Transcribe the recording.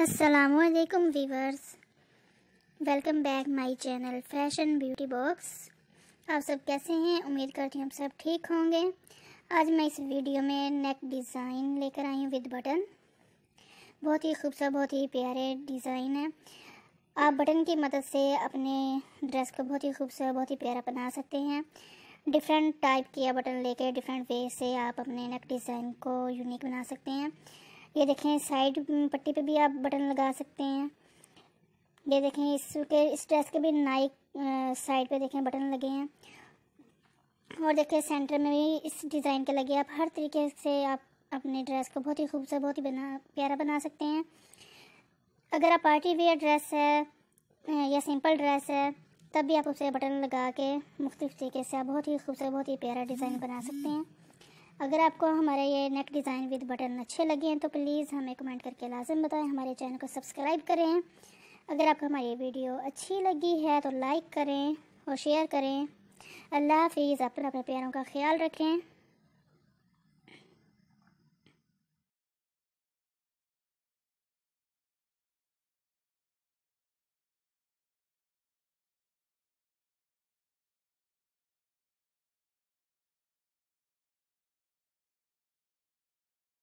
असलकुम viewers welcome back my channel fashion beauty box आप सब कैसे हैं? उम्मीद करती हूँ आप सब ठीक होंगे। आज मैं इस वीडियो में नेक डिज़ाइन लेकर आई हूँ विद बटन बहुत ही खूबसूरत, बहुत ही प्यारे डिज़ाइन है। आप बटन की मदद से अपने ड्रेस को बहुत ही खूबसूरत, बहुत ही प्यारा बना सकते हैं। डिफरेंट टाइप के बटन लेकर डिफरेंट वे से आप अपने नेक डिज़ाइन को यूनिक बना सकते हैं। ये देखें, साइड पट्टी पे भी आप बटन लगा सकते हैं। ये देखें, इसके, इस ड्रेस के भी नाइक साइड पे देखें, बटन लगे हैं। और देखें, सेंटर में भी इस डिज़ाइन के लगे आप हर तरीके से आप अपने ड्रेस को बहुत ही खूबसूरत, बहुत ही बना, प्यारा बना सकते हैं। अगर आप पार्टी वेयर ड्रेस है या सिंपल ड्रेस है, तब भी आप उसे बटन लगा के मुख्तलिफ़ तरीके से आप बहुत ही खूबसूरत, बहुत ही प्यारा डिज़ाइन बना सकते हैं। अगर आपको हमारे ये नेक डिज़ाइन विद बटन अच्छे लगे हैं तो प्लीज़ हमें कमेंट करके लाजम बताएँ, हमारे चैनल को सब्सक्राइब करें। अगर आपको हमारी वीडियो अच्छी लगी है तो लाइक करें और शेयर करें। अल्लाह हाफिज़ अपने अपने प्यारों का ख्याल रखें।